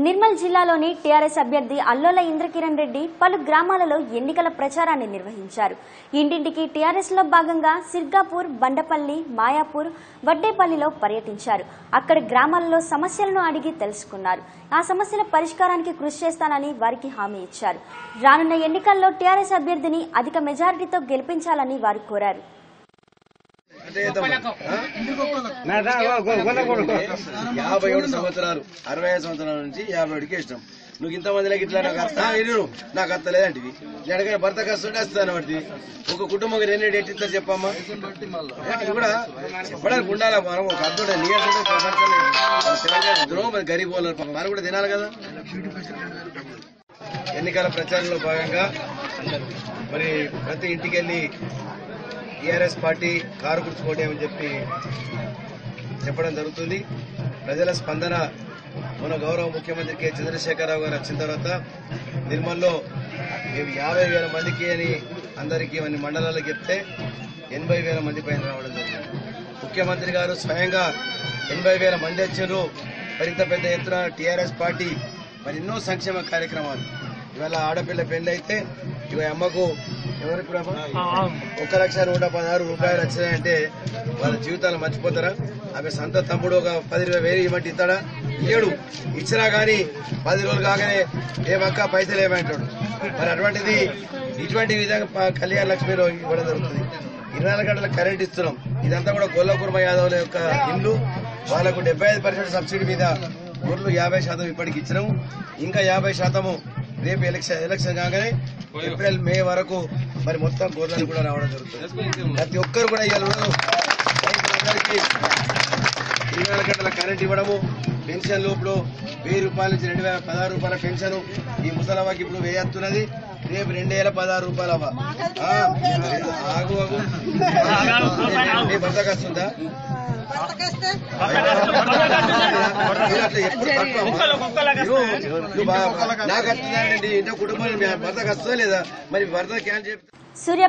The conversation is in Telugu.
నిర్మల్ జిల్లాలోని టీఆర్ఎస్ అభ్యర్థి అల్లోల ఇంద్రకిరణ్ రెడ్డి పలు గ్రామాలలో ఎన్నికల ప్రచారాన్ని నిర్వహించారు. ఇంటింటికి టీఆర్ఎస్లో భాగంగా సిర్గాపూర్ బండపల్లి మాయాపూర్ వడ్డేపల్లిలో పర్యటించారు. అక్కడ గ్రామాలలో సమస్యలను అడిగి తెలుసుకున్నారు. ఆ సమస్యల పరిష్కారానికి కృషి చేస్తానని వారికి హామీ ఇచ్చారు. రానున్న ఎన్నికల్లో టీఆర్ఎస్ అభ్యర్థిని అధిక మెజారిటీతో గెలిపించాలని వారు కోరారు. యాభై ఏడు సంవత్సరాలు అరవై ఐదు సంవత్సరాల నుంచి యాభై ఏడుకి ఇష్టం. నువ్వు ఇంతమందిలోకి ఇట్లా నాకు నాకు అత్త లేదంటివి. ఎడగైనా భర్త కష్టం వస్తాను వాటి ఒక కుటుంబం ఎన్ని ఎట్టిస్తా చెప్పమ్మా? కూడా చెప్పడానికి ఉండాలి మనం ఒక అర్థం మన మరి గరీబ్ వాళ్ళు పాపం. వారు కూడా తినాలి కదా? ఎన్నికల ప్రచారంలో భాగంగా మరి ప్రతి ఇంటికి వెళ్ళి టీఆర్ఎస్ పార్టీ కారు గుర్తుకోండి చెప్పి చెప్పడం జరుగుతుంది. ప్రజల స్పందన మన గౌరవ ముఖ్యమంత్రి కె. చంద్రశేఖరరావు గారు వచ్చిన తర్వాత నిర్మల్లో మేము యాభై వేల మందికి అని అందరికీ అన్ని మండలాలకు చెప్తే ఎనభై వేల మంది పైన రావడం జరిగింది. ముఖ్యమంత్రి గారు స్వయంగా ఎనభై వేల మంది వచ్చారు. మరింత పెద్ద ఎత్తున టీఆర్ఎస్ పార్టీ మరి ఎన్నో సంక్షేమ కార్యక్రమాలు. ఇవాళ ఆడపిల్ల పెళ్ళి అయితే ఇవ అమ్మకు ఎవరికి ఒక లక్ష నూట పదహారు రూపాయలు వచ్చినాయంటే వాళ్ళ జీవితాలు మర్చిపోతారా? ఆమె సొంత తమ్ముడు ఒక పది ఇరవై వేలు ఇవ్వమంటే ఇస్తాడా? ఇయ్యడు. ఇచ్చినా గానీ పది రోజులు కాగానే ఏమక్క పైసలు ఏమంటాడు మరి అటువంటిది ఇటువంటి విధంగా కళ్యాణ లక్ష్మిలో ఇవ్వడం జరుగుతుంది. ఇరవై నాలుగు గంటల కరెంట్ ఇస్తున్నాం. ఇదంతా కూడా గొల్లకుర్మ యాదవ్ల యొక్క ఇల్లు. వాళ్ళకు డెబ్బై ఐదు పర్సెంట్ సబ్సిడీ మీద ఊర్లు యాభై శాతం ఇప్పటికి ఇచ్చినాము ఇంకా యాభై శాతము రేపు ఎలక్షన్ ఎలక్షన్ కాగానే ఏప్రిల్ మే వరకు మరి మొత్తం గోర్లను కూడా రావడం జరుగుతుంది. ప్రతి ఒక్కరు కూడా ఇవాళ రైతులందరికీ ఇరవై నాలుగు గంటల కరెంట్ ఇవ్వడము పెన్షన్ ఇప్పుడు వెయ్యి రూపాయల నుంచి రెండు వేల పదహారు రూపాయల పెన్షన్ ఈ ముసలవ్వకి ఇప్పుడు వేయత్తున్నది రేపు రెండు వేల పదహారు రూపాయలు ఆగు ఆగు. నీ నాకు వస్తుందండి ఇంట్లో కుటుంబం భర్తకు వస్తుందా లేదా మరి భర్త క్యాన్ చెప్తే సూర్య